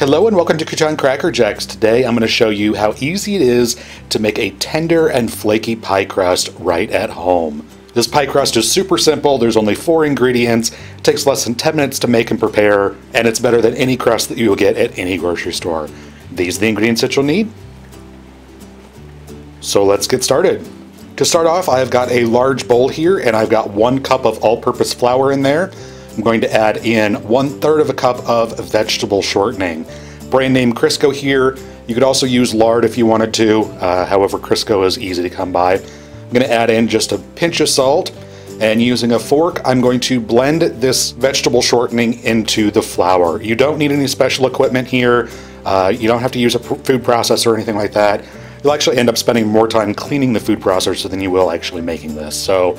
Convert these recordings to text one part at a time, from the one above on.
Hello and welcome to Crouton Crackerjacks. Today I'm going to show you how easy it is to make a tender and flaky pie crust right at home. This pie crust is super simple, there's only four ingredients, it takes less than 10 minutes to make and prepare, and it's better than any crust that you'll get at any grocery store. These are the ingredients that you'll need. So let's get started. To start off, I've got a large bowl here and I've got one cup of all-purpose flour in there. I'm going to add in one third of a cup of vegetable shortening. Brand name Crisco here. You could also use lard if you wanted to. Uh, however, Crisco is easy to come by. I'm going to add in just a pinch of salt and using a fork, I'm going to blend this vegetable shortening into the flour. You don't need any special equipment here. Uh, you don't have to use a food processor or anything like that. You'll actually end up spending more time cleaning the food processor than you will actually making this. So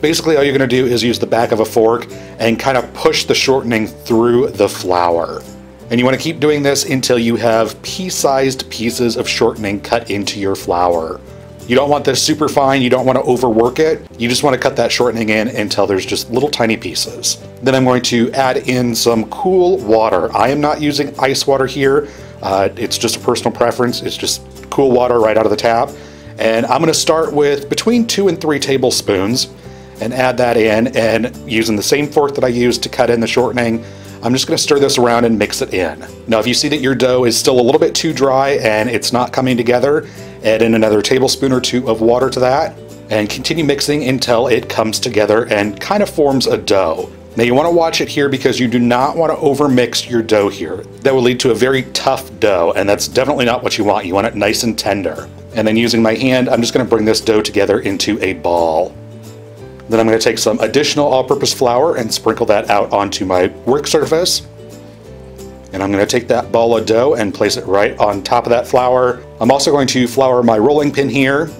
Basically all you're going to do is use the back of a fork and kind of push the shortening through the flour. And you want to keep doing this until you have pea-sized pieces of shortening cut into your flour. You don't want this super fine, you don't want to overwork it. You just want to cut that shortening in until there's just little tiny pieces. Then I'm going to add in some cool water. I am not using ice water here. Uh, it's just a personal preference. It's just cool water right out of the tap. And I'm going to start with between two and three tablespoons and add that in and using the same fork that I used to cut in the shortening, I'm just going to stir this around and mix it in. Now if you see that your dough is still a little bit too dry and it's not coming together, add in another tablespoon or two of water to that and continue mixing until it comes together and kind of forms a dough. Now you want to watch it here because you do not want to overmix your dough here. That will lead to a very tough dough and that's definitely not what you want. You want it nice and tender. And then using my hand, I'm just going to bring this dough together into a ball. Then I'm going to take some additional all-purpose flour and sprinkle that out onto my work surface. And I'm going to take that ball of dough and place it right on top of that flour. I'm also going to flour my rolling pin here.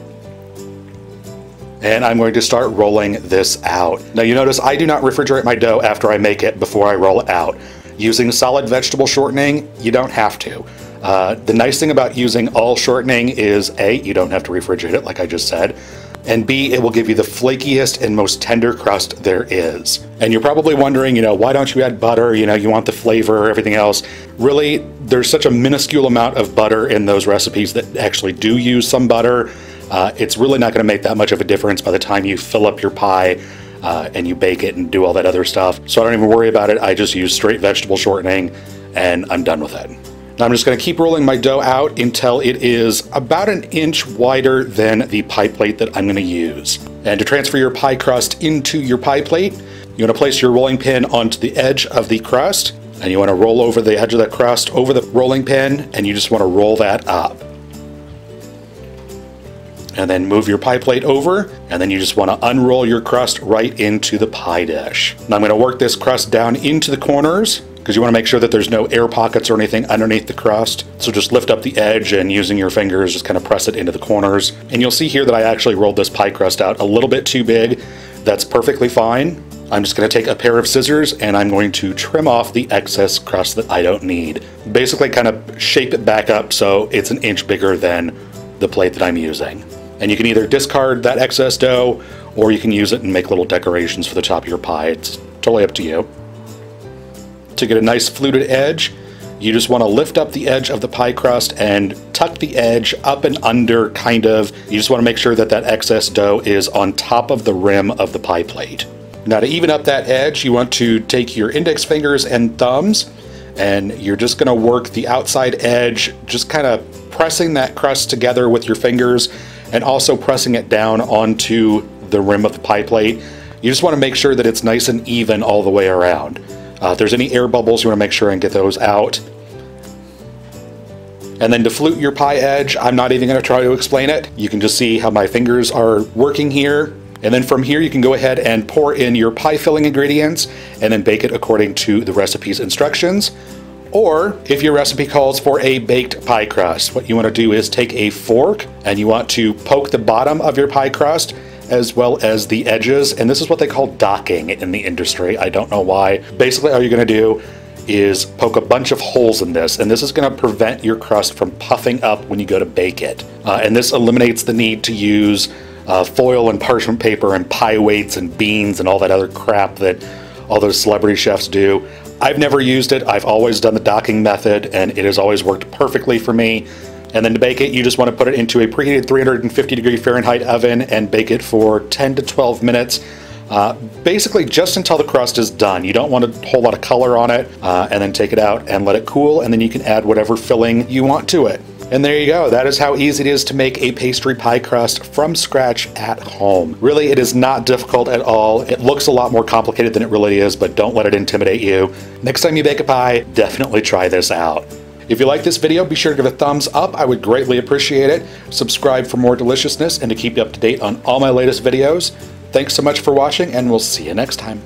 And I'm going to start rolling this out. Now you notice I do not refrigerate my dough after I make it before I roll it out. Using solid vegetable shortening, you don't have to. Uh, the nice thing about using all shortening is A, you don't have to refrigerate it like I just said and B, it will give you the flakiest and most tender crust there is. And you're probably wondering, you know, why don't you add butter? You know, you want the flavor, everything else. Really, there's such a minuscule amount of butter in those recipes that actually do use some butter. Uh, it's really not going to make that much of a difference by the time you fill up your pie uh, and you bake it and do all that other stuff. So I don't even worry about it. I just use straight vegetable shortening and I'm done with it. Now I'm just going to keep rolling my dough out until it is about an inch wider than the pie plate that I'm going to use. And to transfer your pie crust into your pie plate, you want to place your rolling pin onto the edge of the crust, and you want to roll over the edge of the crust over the rolling pin, and you just want to roll that up. And then move your pie plate over, and then you just want to unroll your crust right into the pie dish. Now I'm going to work this crust down into the corners because you want to make sure that there's no air pockets or anything underneath the crust. So just lift up the edge and using your fingers, just kind of press it into the corners. And you'll see here that I actually rolled this pie crust out a little bit too big. That's perfectly fine. I'm just going to take a pair of scissors and I'm going to trim off the excess crust that I don't need. Basically kind of shape it back up so it's an inch bigger than the plate that I'm using. And you can either discard that excess dough or you can use it and make little decorations for the top of your pie. It's totally up to you. To get a nice fluted edge, you just want to lift up the edge of the pie crust and tuck the edge up and under, kind of. You just want to make sure that that excess dough is on top of the rim of the pie plate. Now to even up that edge, you want to take your index fingers and thumbs and you're just going to work the outside edge, just kind of pressing that crust together with your fingers and also pressing it down onto the rim of the pie plate. You just want to make sure that it's nice and even all the way around. Uh, if there's any air bubbles, you want to make sure and get those out. And then to flute your pie edge, I'm not even going to try to explain it. You can just see how my fingers are working here. And then from here, you can go ahead and pour in your pie filling ingredients and then bake it according to the recipe's instructions. Or if your recipe calls for a baked pie crust, what you want to do is take a fork and you want to poke the bottom of your pie crust as well as the edges. And this is what they call docking in the industry. I don't know why. Basically, all you're going to do is poke a bunch of holes in this, and this is going to prevent your crust from puffing up when you go to bake it. Uh, and this eliminates the need to use uh, foil and parchment paper and pie weights and beans and all that other crap that all those celebrity chefs do. I've never used it. I've always done the docking method, and it has always worked perfectly for me. And then to bake it, you just want to put it into a preheated 350 degree Fahrenheit oven and bake it for 10 to 12 minutes. Uh, basically just until the crust is done. You don't want a whole lot of color on it, uh, and then take it out and let it cool, and then you can add whatever filling you want to it. And there you go. That is how easy it is to make a pastry pie crust from scratch at home. Really, it is not difficult at all. It looks a lot more complicated than it really is, but don't let it intimidate you. Next time you bake a pie, definitely try this out. If you like this video, be sure to give a thumbs up. I would greatly appreciate it. Subscribe for more deliciousness and to keep you up to date on all my latest videos. Thanks so much for watching, and we'll see you next time.